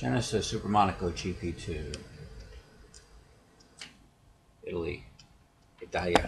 Genesis Super Monaco GP2. Italy. Italia.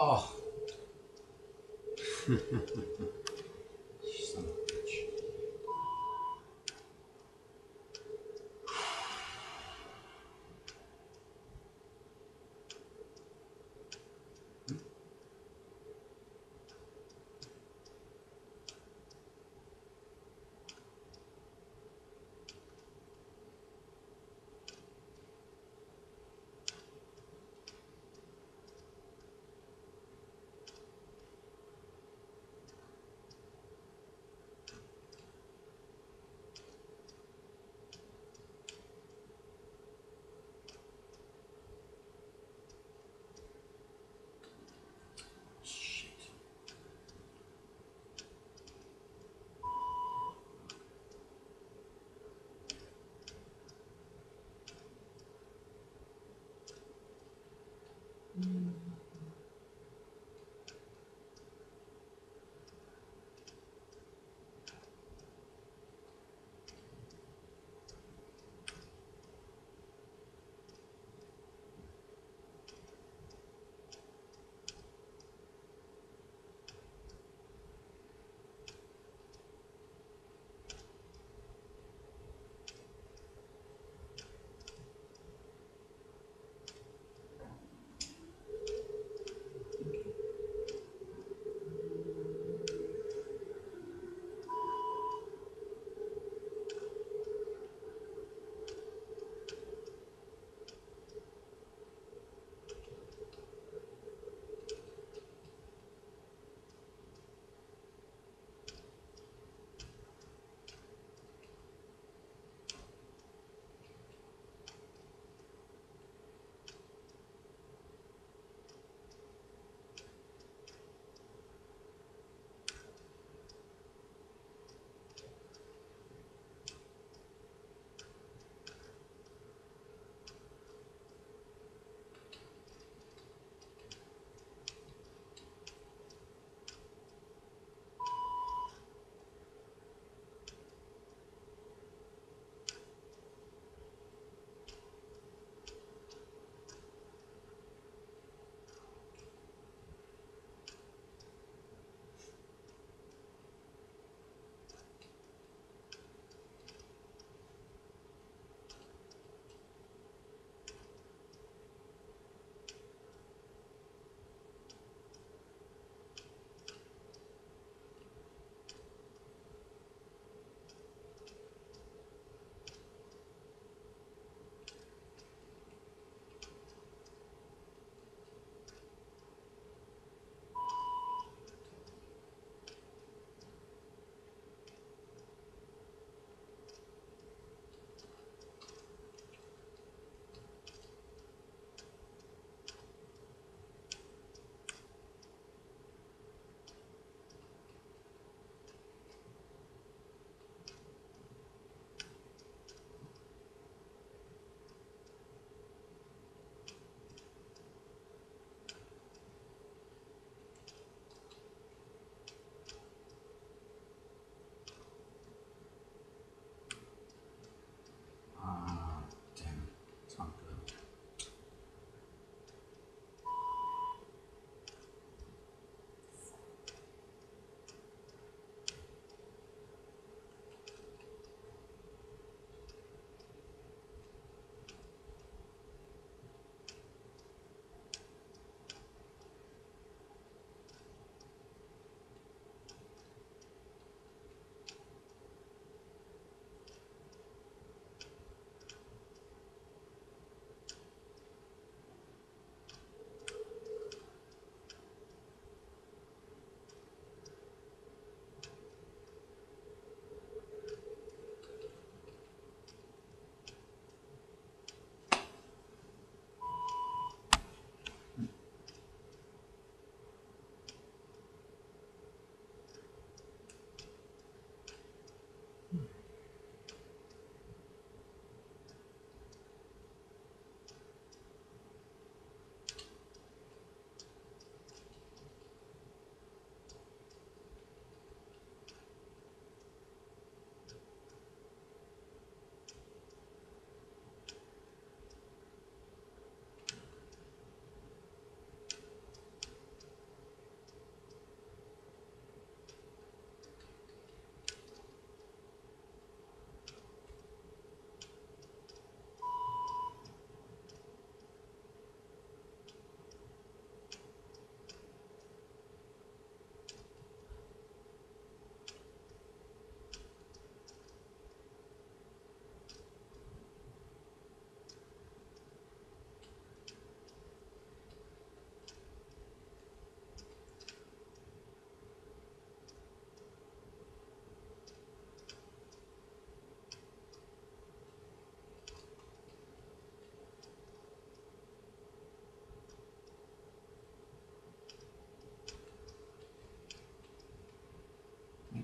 Oh.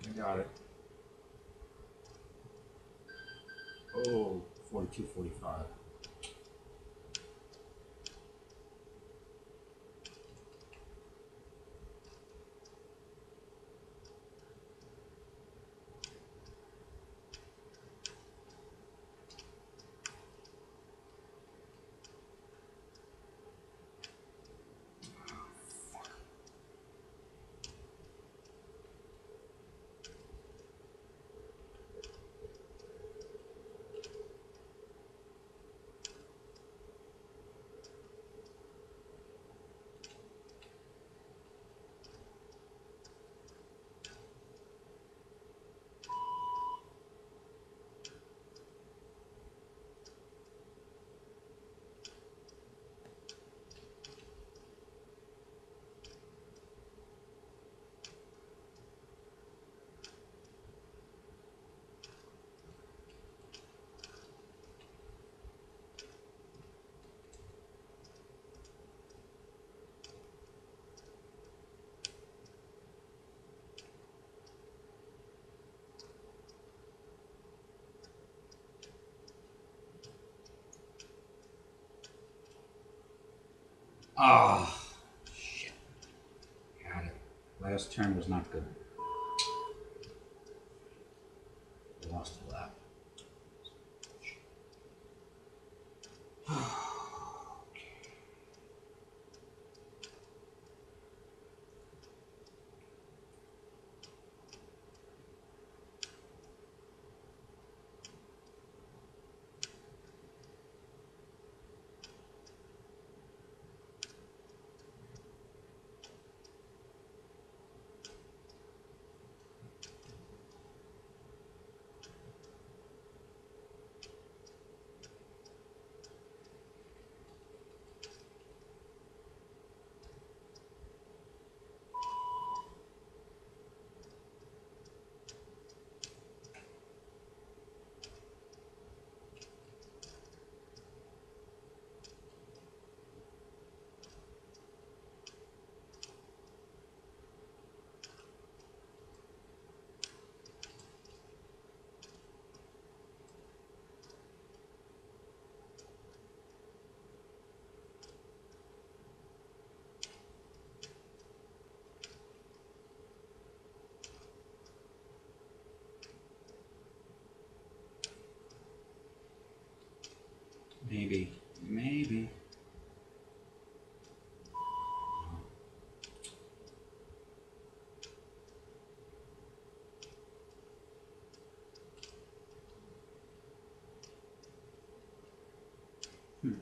I got it. Oh, 42, 45. Ah, shit. Got it. Last turn was not good. Maybe. Maybe. Hmm.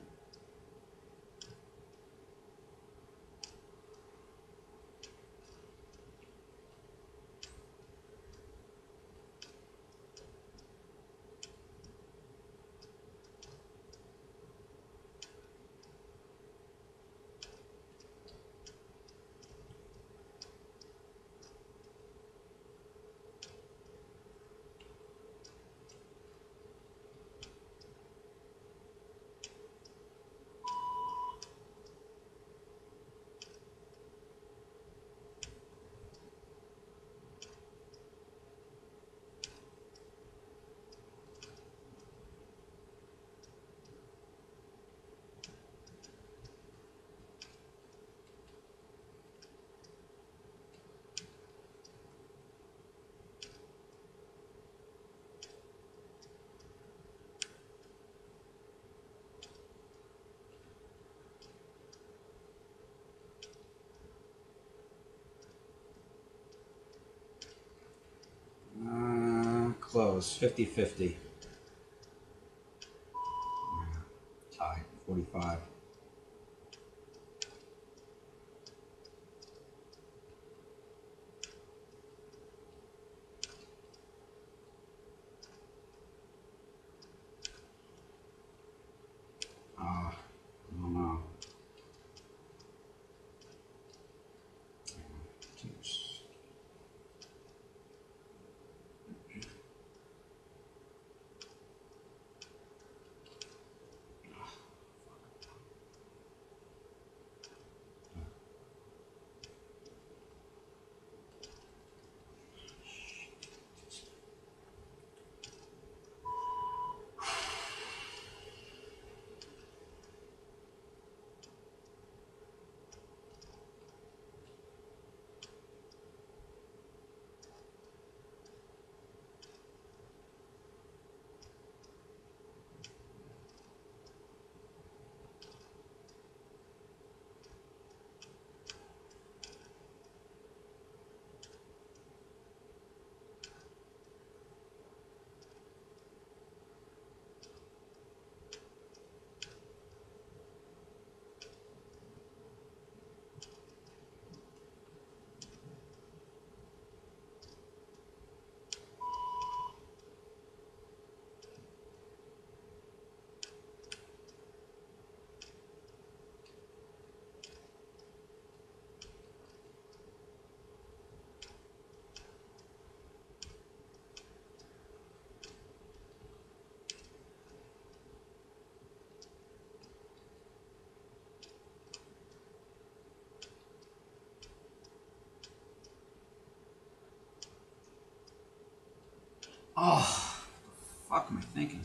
Uh, close. 50 50. Tie. 45. Ah, I don't know. Jeez. Oh, what the fuck am I thinking?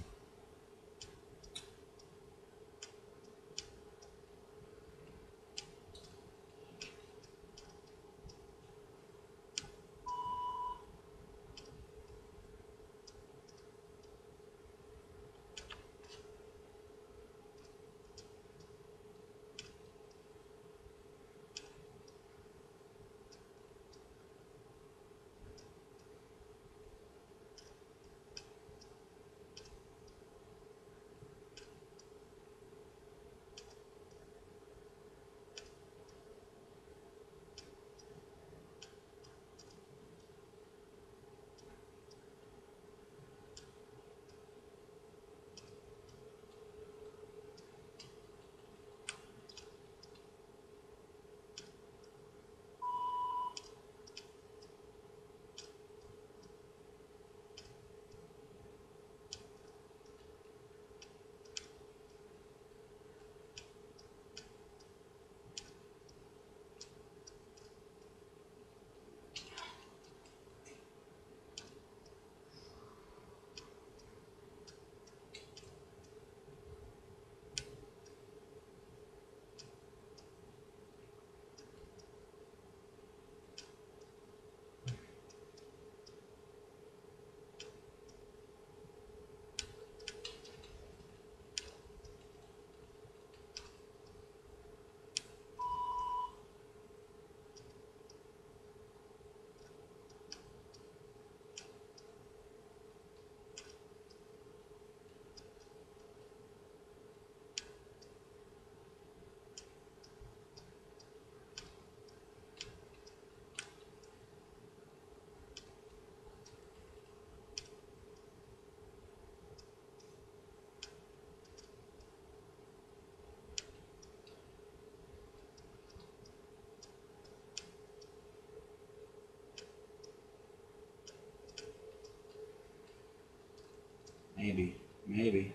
Maybe.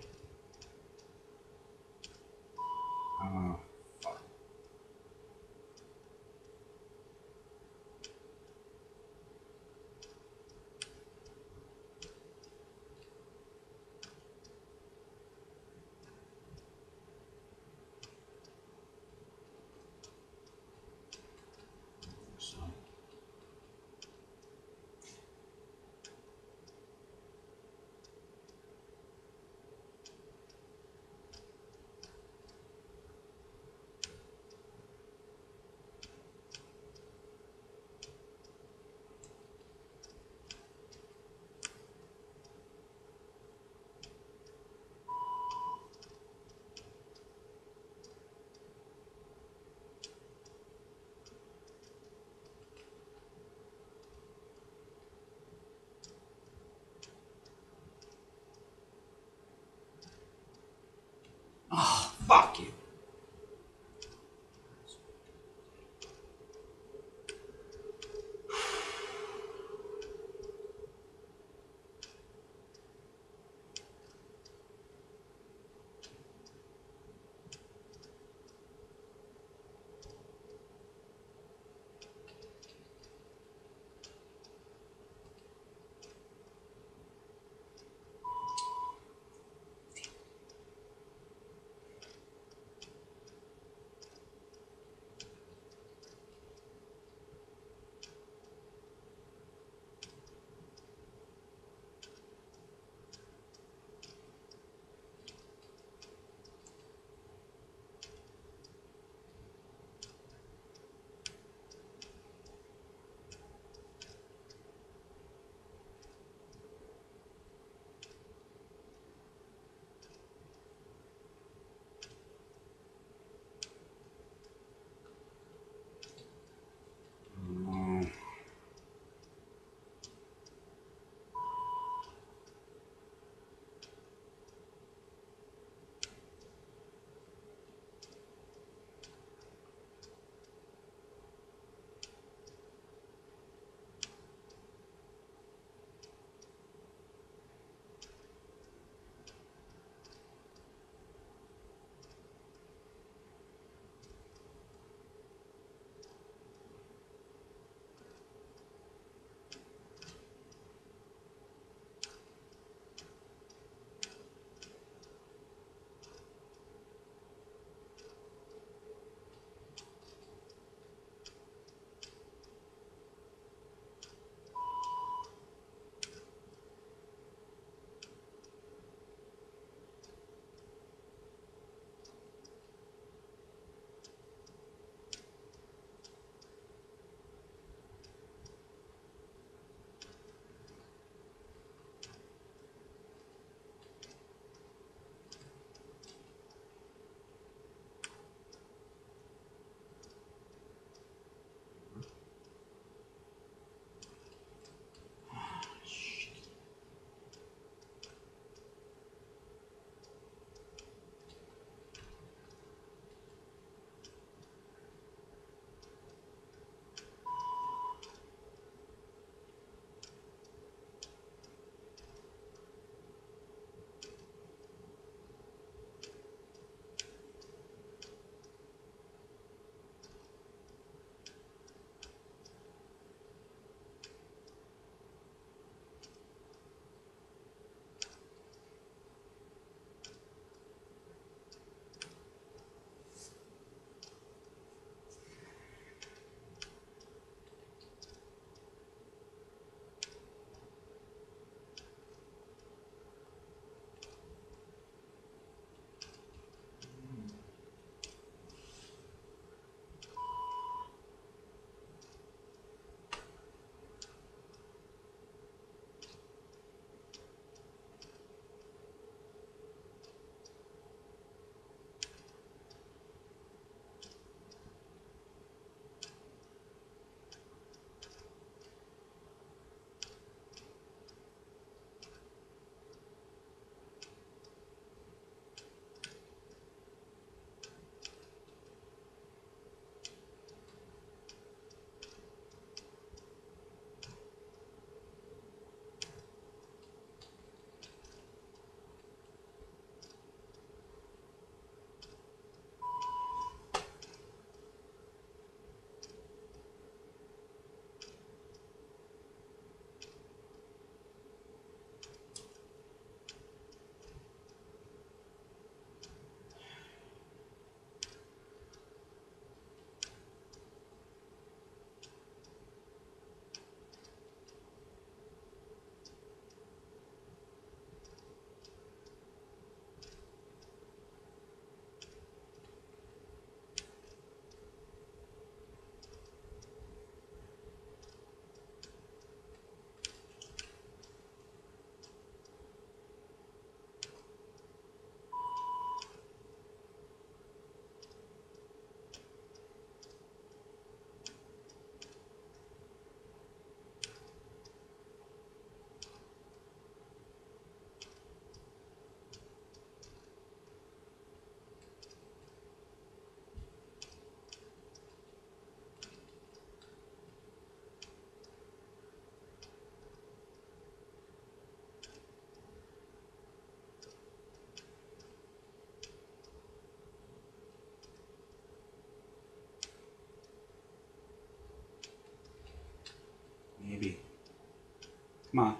Come on.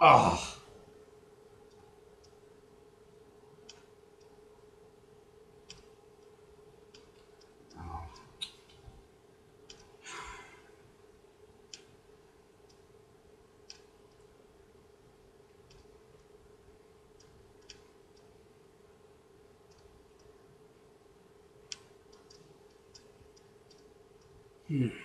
Oh. Oh. Hmm.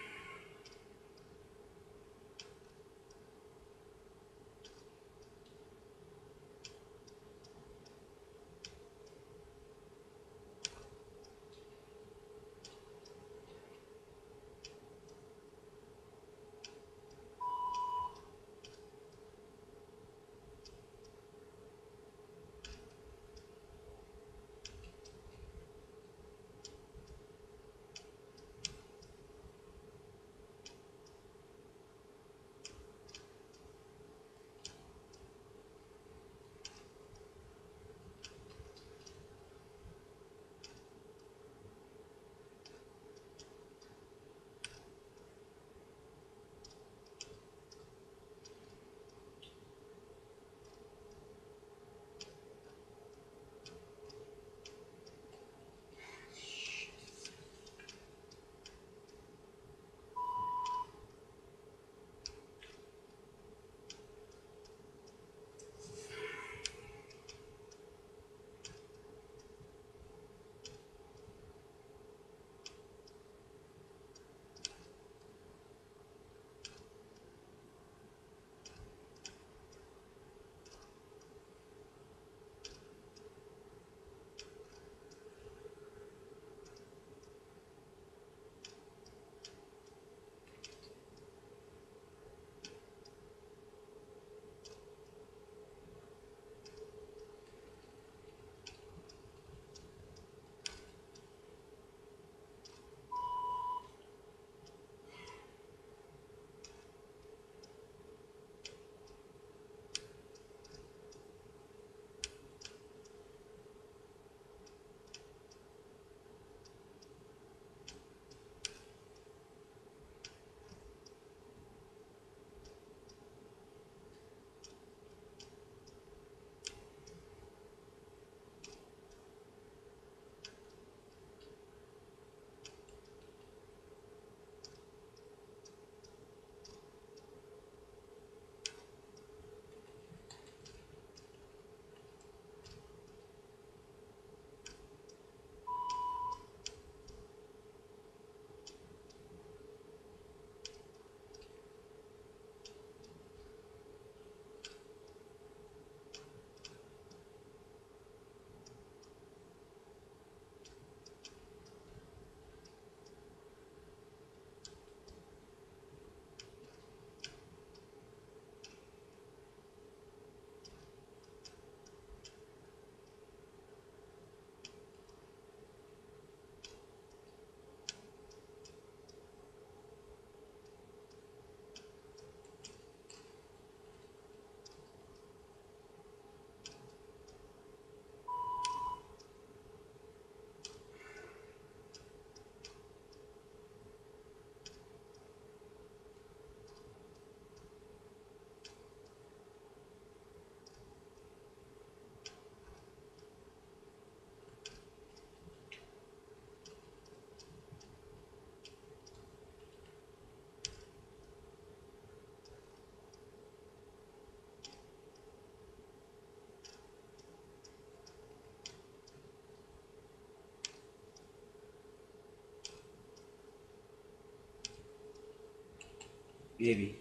Maybe.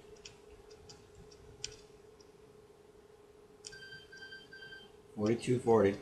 Forty-two forty.